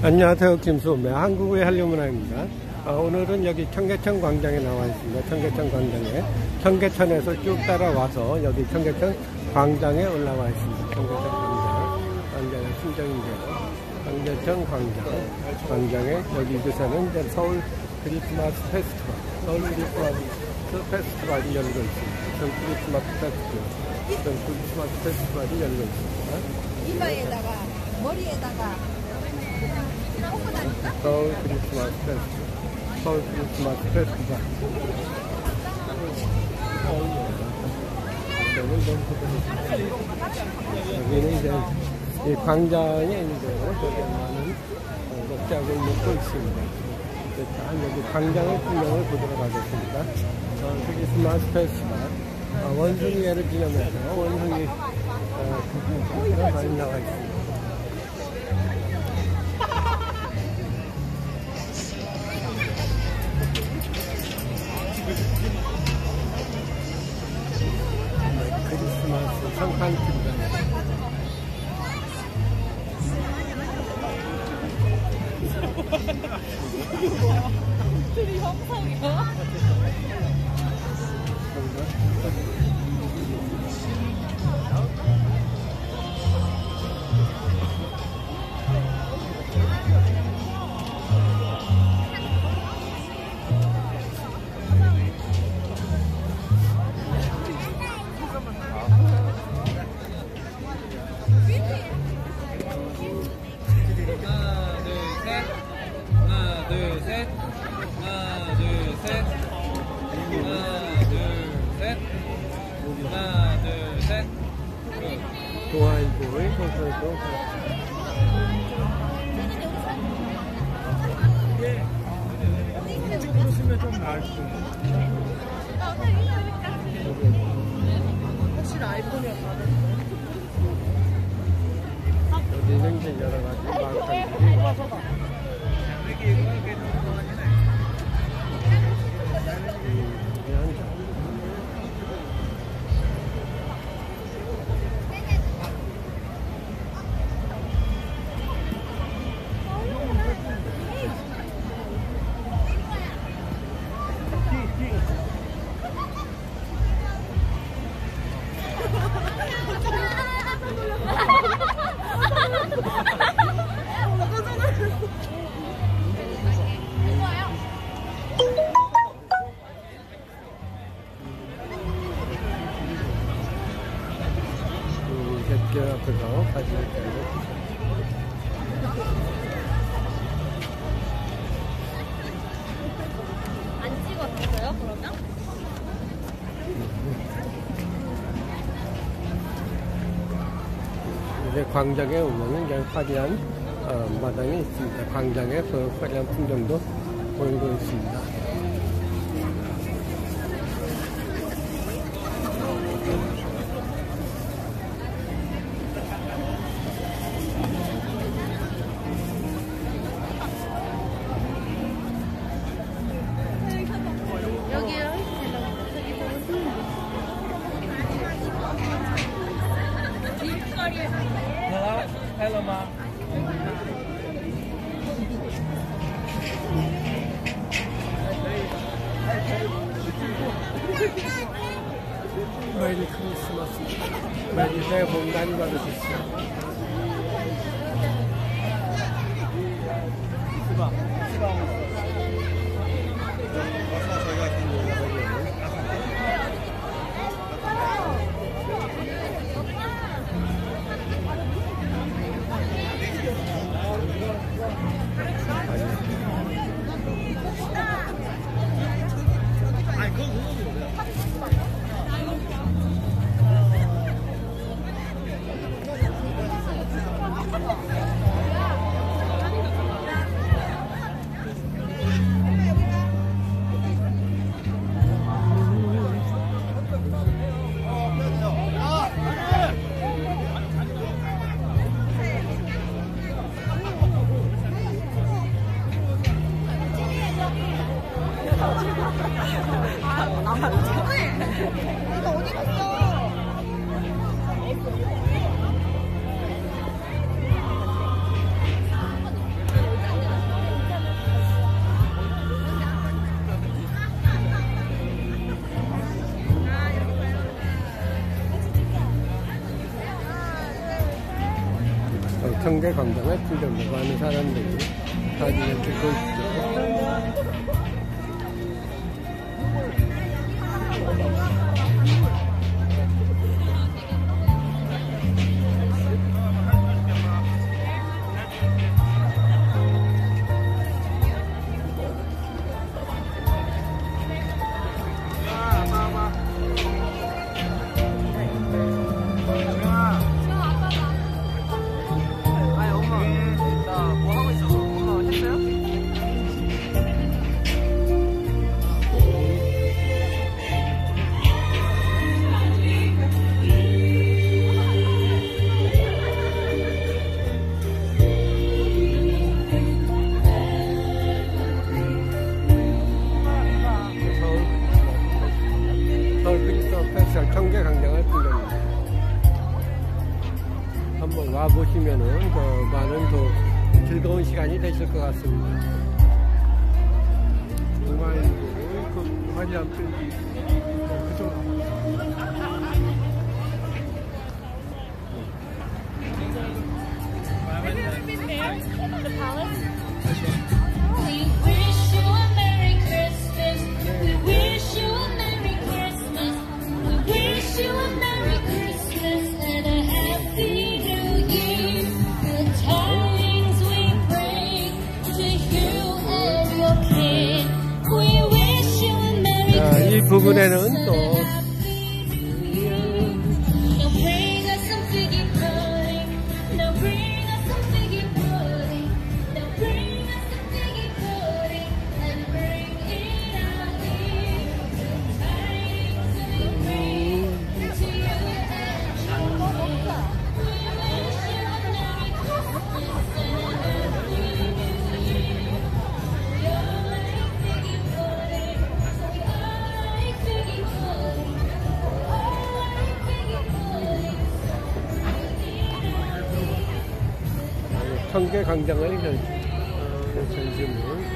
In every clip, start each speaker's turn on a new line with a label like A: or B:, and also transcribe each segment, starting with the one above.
A: 안녕하세요. 김수호입니다. 한국의 한류문화입니다. 어, 오늘은 여기 청계천 광장에 나와 있습니다. 청계천 광장에. 청계천에서 쭉 따라와서 여기 청계천 광장에 올라와 있습니다. 청계천 광장. 광장의 심정인데요. 청계천 광장. 광장에 여기 이곳에는 이제 서울 크리스마스 페스티벌. 서울 크리스마스 페스티벌이 열리고 있습니다. 서울 크리스마스 페스티벌. 서울 크리스마스 페스티벌이 열리고 있습니다. 이마에다가 머리에다가 서울 크리스마스 페스티벌. 서울 크리스마스 페스티벌. 여기는 이제 이 광장에 있는데요. 되게 많은 어, 먹자고 먹고 있습니다. 이제 다 여기 광장의 풍경을 보도록 하겠습니다. 어, 크리스마스 페스티벌. 어, 원숭이회를 기념해서 원숭이 어, 그 많이 나와 있습니다. 성탄입니다. 둘이 형상이야? 수 혹시 아이폰이었나? 여기는 이제 여러 가지 광장에 오면은 그냥 화려한 어, 마당이 있습니다. 광장에 그 화려한 풍경도 보이고 있습니다. 메리 크리스 마스. 메리 새해 복 많이 받으십시오. 청계광장을 풍경하고 하는 사람들이 사진을 찍고 많은 더 즐거운 시간이 되실 것 같습니다. 동아인들의 그 화려한 끈기, 그쪽 이. 부분에는 또 청계 광장을 전, 어, 전심으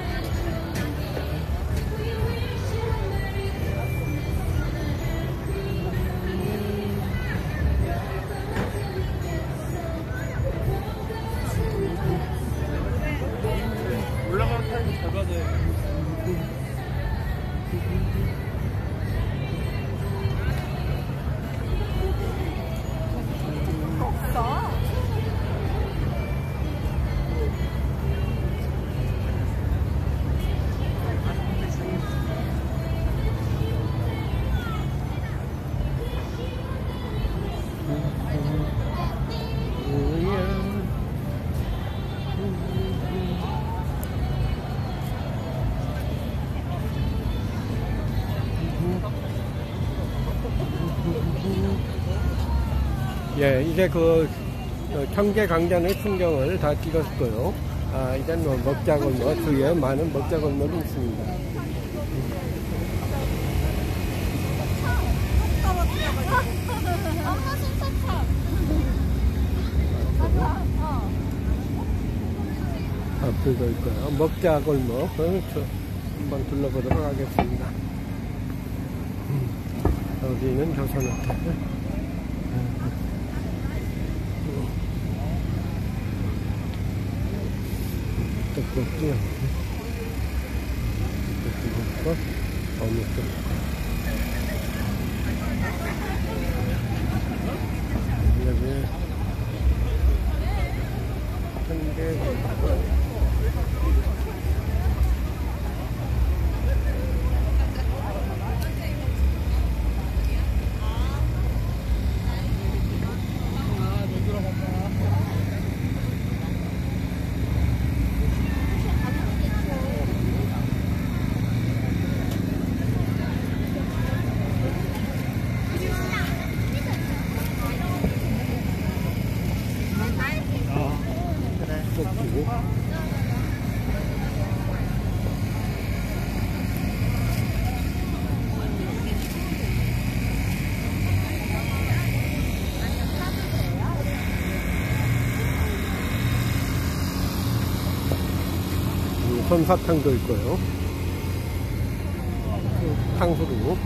A: 예, 이제 그 어, 청계광장의 풍경을 다 찍었고요. 아, 이젠 뭐 먹자골목 주위에 많은 먹자골목이 있습니다. 앞들도 있고요. 먹자골목 한번 둘러보도록 하겠습니다. 음, 여기는 조선호텔. 떡볶이요. 떡볶이 먹고 어묵 떡볶이. 여기 청계골목. 떡볶이. 음, 솜사탕도 있고요. 그 탕수루.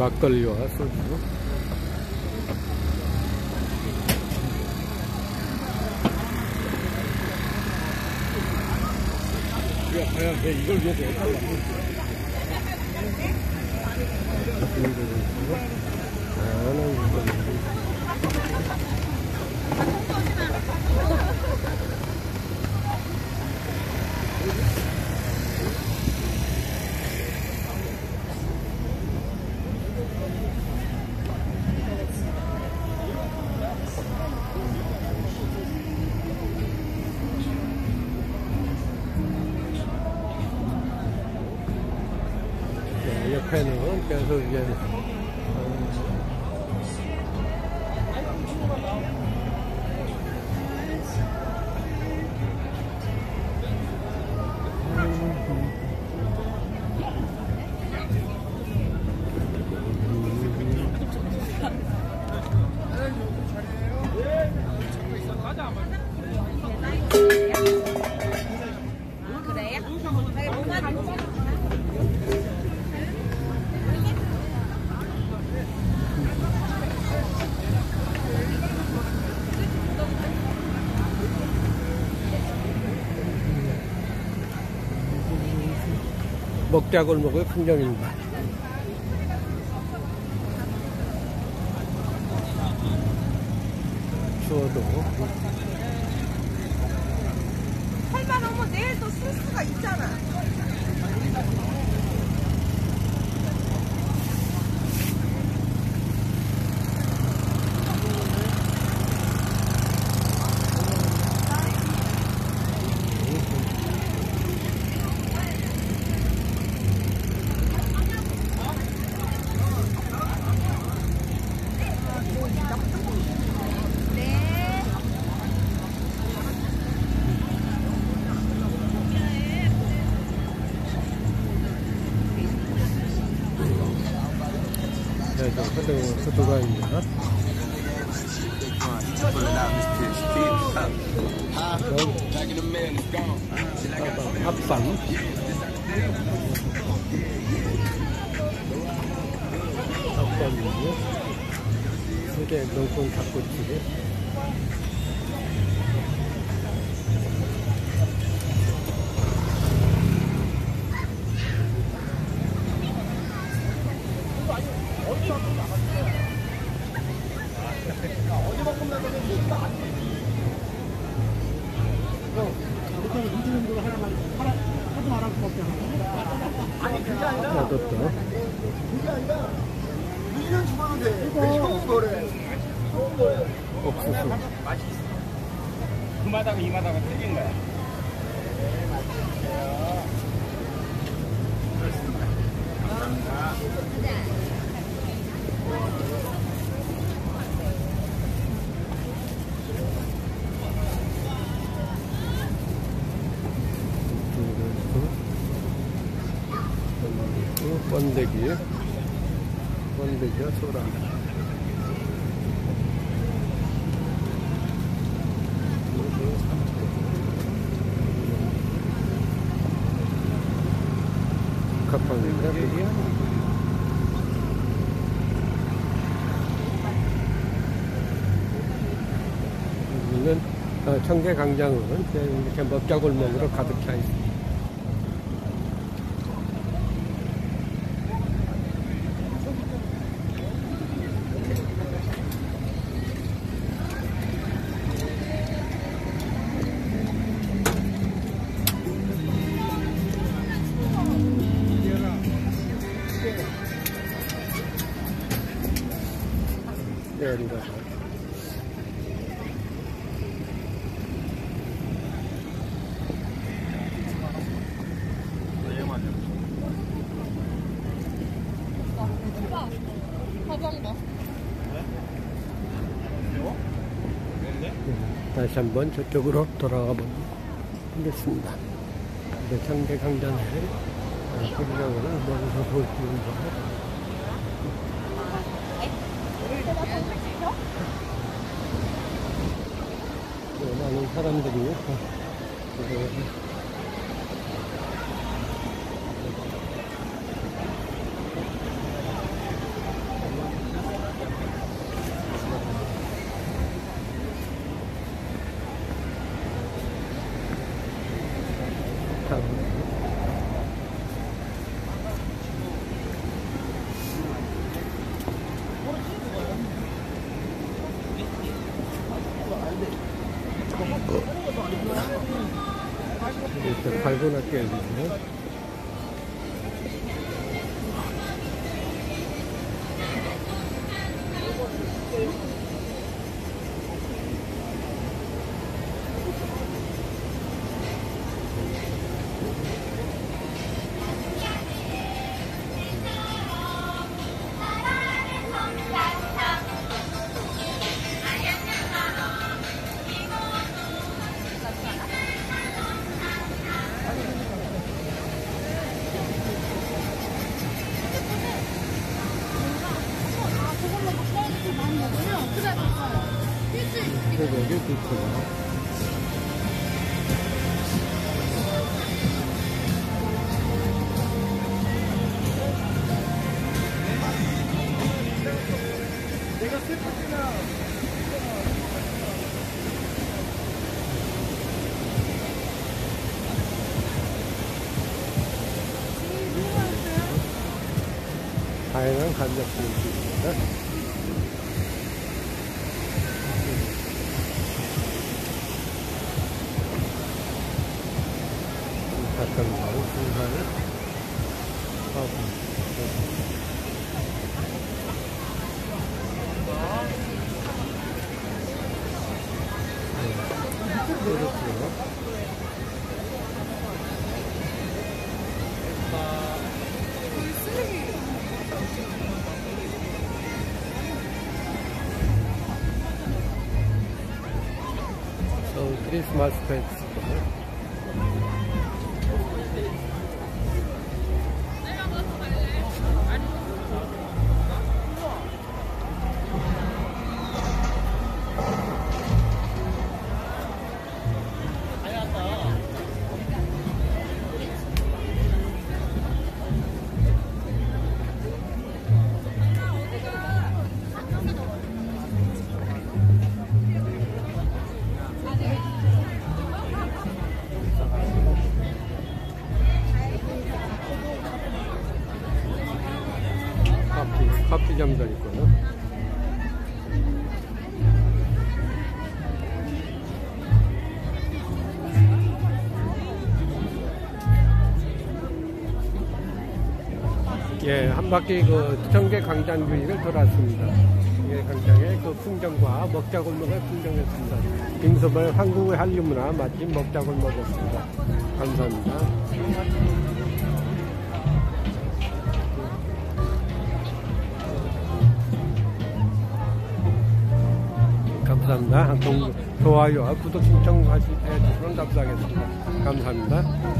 A: 막걸리와 소주. 야, 과연 내 이걸 위해서 먹자골목의 풍경입니다. 추워도 설마 어머
B: 내일 또 쓸 수가 있잖아.
A: 大丈夫。でも外側いいな。ッパンッパン。それで、どこにかっこつ。 입니다. 합산 합산이고요. 세계 명품 닭꼬치 얻었다. 옥수수 그마다가 이 마다가 틀린 거야. 그리고 번데기. 번데기와 소라. 여기는 어, 청계광장은 이렇게 먹자골목으로 가득 차 있습니다. 봐. 다시 한번 저쪽으로 돌아가 보겠습니다. 네, 청계광장에 풍경을 멀리서 볼수 있는 거. 네, 많은 사람들이 이 일단 갈고 낚여야 되겠네 두꺼워. 다양한 간장들 닭강정, 순살, 하고, 그 예, 한 바퀴 그 청계 광장 주위를 돌았습니다. 청계 광장의 그 풍경과 먹자골목을 풍경했습니다. 빙소발 한국의 한류 문화 맛집 먹자골목이었습니다. 감사합니다. 감사합니다. 동, 좋아요와 구독 신청해 주시면 감사하겠습니다. 감사합니다.